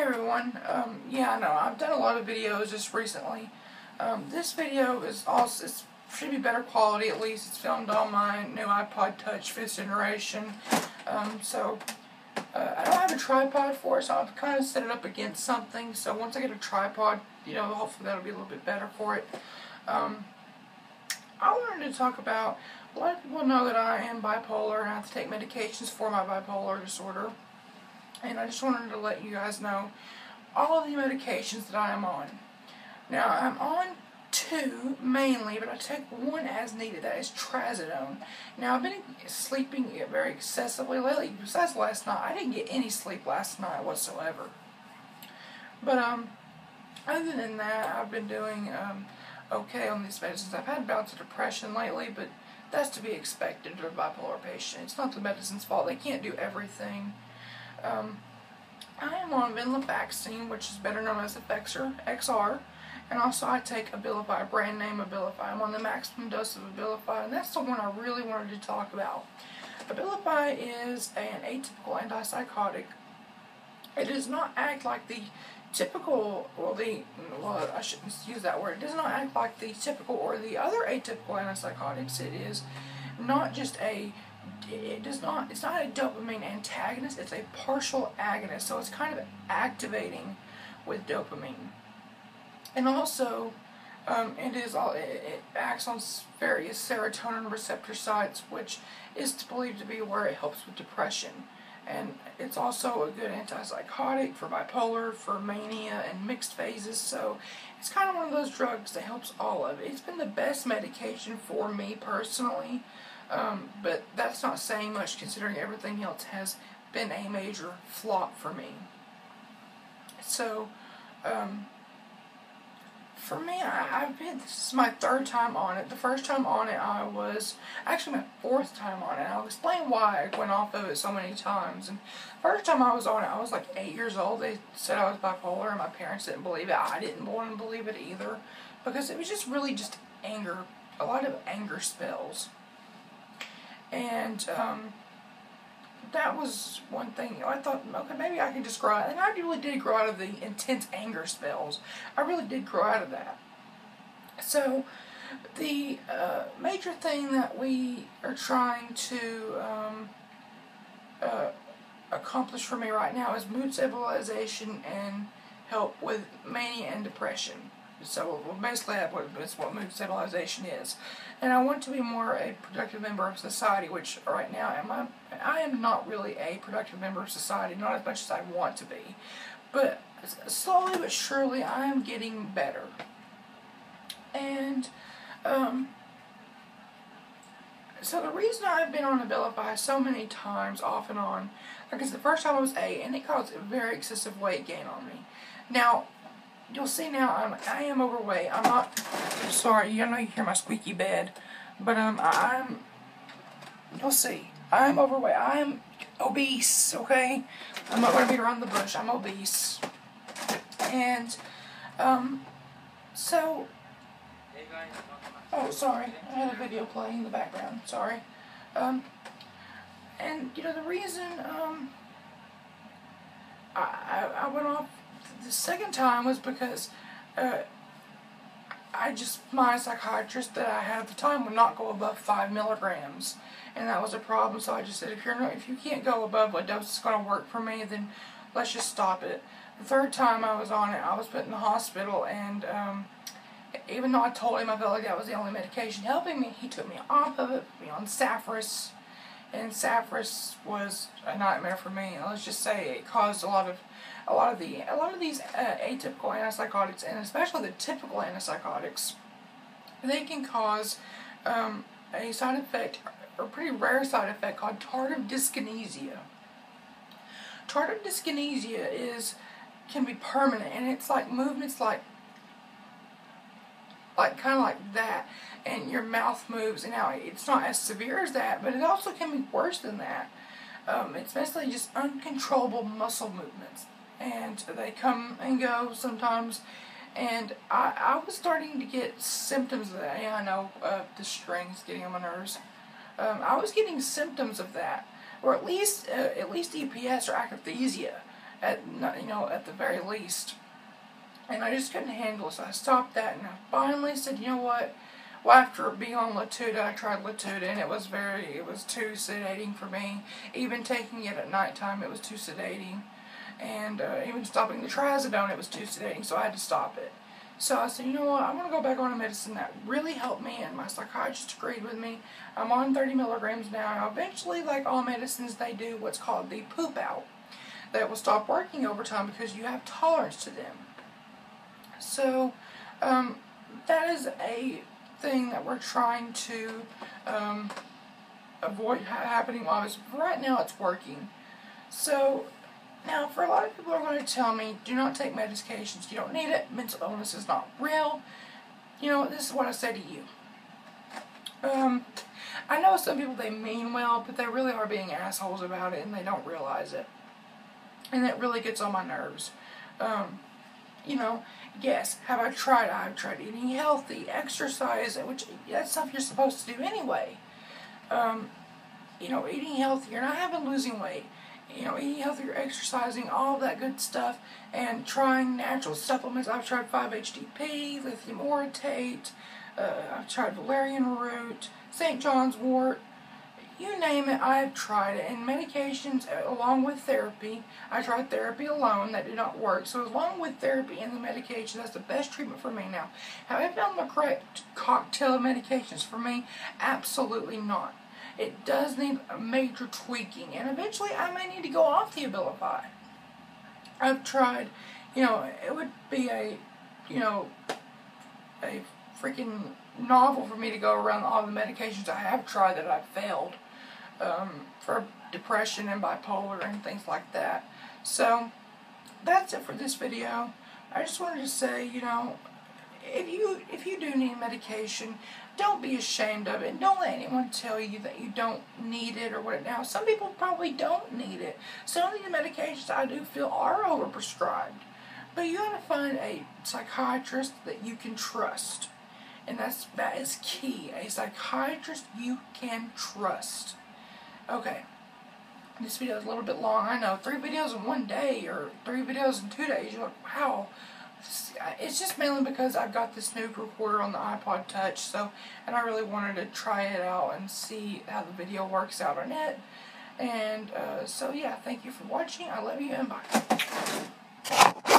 everyone. Um, yeah, I know I've done a lot of videos just recently. Um, this video is also it should be better quality at least. It's filmed on my new iPod Touch 5th generation. Um, so uh, I don't have a tripod for it, so I've kind of set it up against something. So once I get a tripod, you know, hopefully that'll be a little bit better for it. Um, I wanted to talk about, a lot of people know that I am bipolar and I have to take medications for my bipolar disorder. And I just wanted to let you guys know all of the medications that I am on. Now, I'm on two mainly, but I take one as needed. That is trazodone. Now, I've been sleeping very excessively lately. Besides last night, I didn't get any sleep last night whatsoever. But, um, other than that, I've been doing, um, okay on these medicines. I've had bouts of depression lately, but that's to be expected of a bipolar patient. It's not the medicine's fault. They can't do everything. Um, I am on venlafaxine, which is better known as Effexor XR, and also I take Abilify, brand name Abilify. I'm on the maximum dose of Abilify, and that's the one I really wanted to talk about. Abilify is an atypical antipsychotic. It does not act like the typical, well, the, well, I shouldn't use that word. It does not act like the typical or the other atypical antipsychotics. It is not just a it does not, it's not a dopamine antagonist, it's a partial agonist. So it's kind of activating with dopamine. And also, um, it is all, it, it, acts on various serotonin receptor sites, which is believed to be where it helps with depression. And it's also a good antipsychotic for bipolar, for mania, and mixed phases. So it's kind of one of those drugs that helps all of it. It's been the best medication for me personally. Um, but that's not saying much considering everything else has been a major flop for me. So, um, for me, I, have been, this is my third time on it. The first time on it, I was, actually my fourth time on it. I'll explain why I went off of it so many times. And first time I was on it, I was like eight years old. They said I was bipolar, and my parents didn't believe it. I didn't want to believe it either, because it was just really just anger, a lot of anger spells. And um, that was one thing. I thought, okay, maybe I can just grow out. And I really did grow out of the intense anger spells. I really did grow out of that. So, the uh, major thing that we are trying to um, uh, accomplish for me right now is mood stabilization and help with mania and depression. So basically that's what mood stabilization is. And I want to be more a productive member of society, which right now am I, I am not really a productive member of society, not as much as I want to be. But slowly but surely I am getting better. And um, so the reason I've been on Abilify so many times, off and on, said, the first time I was eight, and it caused very excessive weight gain on me. Now, you'll see now I'm, I am overweight. I'm not, sorry, you know you hear my squeaky bed, but um, I'm, you'll see, I'm overweight. I'm obese, okay? I'm not going to beat around the bush. I'm obese. And, um, so, oh, sorry, I had a video playing in the background, sorry. Um, and, you know, the reason, um, I, I, I went off the second time was because uh, I just, my psychiatrist that I had at the time would not go above 5 milligrams. And that was a problem, so I just said, if you're not, if you can't go above what dose is going to work for me, then let's just stop it. The third time I was on it, I was put in the hospital, and um, even though I told him I felt like that was the only medication helping me, he took me off of it, put me on Saphris, and Saphris was a nightmare for me. Let's just say it caused a lot of a lot of the a lot of these uh, atypical antipsychotics, and especially the typical antipsychotics, they can cause um, a side effect, a pretty rare side effect called tardive dyskinesia. Tardive dyskinesia is can be permanent, and it's like movements like like kind of like that, and your mouth moves. And now it's not as severe as that, but it also can be worse than that. Um, it's basically just uncontrollable muscle movements and they come and go sometimes. And I, I was starting to get symptoms of that. Yeah, I know uh, the string's getting on my nerves. Um, I was getting symptoms of that, or at least uh, at least EPS or akathisia, at you know at the very least. And I just couldn't handle it, so I stopped that, and I finally said, you know what? Well, after being on Latuda, I tried Latuda, and it was very, it was too sedating for me. Even taking it at nighttime, it was too sedating. And uh, even stopping the trazodone, it was too sedating, so I had to stop it. So I said, you know what, I'm going to go back on a medicine that really helped me, and my psychiatrist agreed with me. I'm on 30 milligrams now, and eventually, like all medicines, they do what's called the poop out. That will stop working over time because you have tolerance to them. So, um, that is a thing that we're trying to um, avoid happening while it's, right now it's working. So, now, for a lot of people are going to tell me, do not take medications. You don't need it. Mental illness is not real. You know, this is what I say to you. Um, I know some people, they mean well, but they really are being assholes about it, and they don't realize it. And it really gets on my nerves. Um, you know, yes, have I tried? I've tried eating healthy, exercise, which that's stuff you're supposed to do anyway. Um, you know, eating healthy, you're not having losing weight you know, eating healthier, exercising, all that good stuff, and trying natural supplements. I've tried 5-HTP, lithium orotate, uh, I've tried valerian root, St. John's wort, you name it, I've tried it. And medications, uh, along with therapy, I tried therapy alone, that did not work. So along with therapy and the medication, that's the best treatment for me now. Have I found the correct cocktail of medications for me? Absolutely not. It does need a major tweaking, and eventually I may need to go off the Abilify. I've tried, you know, it would be a, you know, a freaking novel for me to go around all the medications I have tried that I've failed um, for depression and bipolar and things like that. So, that's it for this video. I just wanted to say, you know, if you if you do need medication, don't be ashamed of it. Don't let anyone tell you that you don't need it or what. Now, some people probably don't need it. Some of the medications I do feel are overprescribed. But you got to find a psychiatrist that you can trust. And that's that is key. A psychiatrist you can trust. Okay. This video is a little bit long. I know. Three videos in one day or three videos in two days. You're like, wow it's just mainly because I've got this new recorder on the iPod Touch, so, and I really wanted to try it out and see how the video works out on it. And, uh, so yeah, thank you for watching. I love you and bye.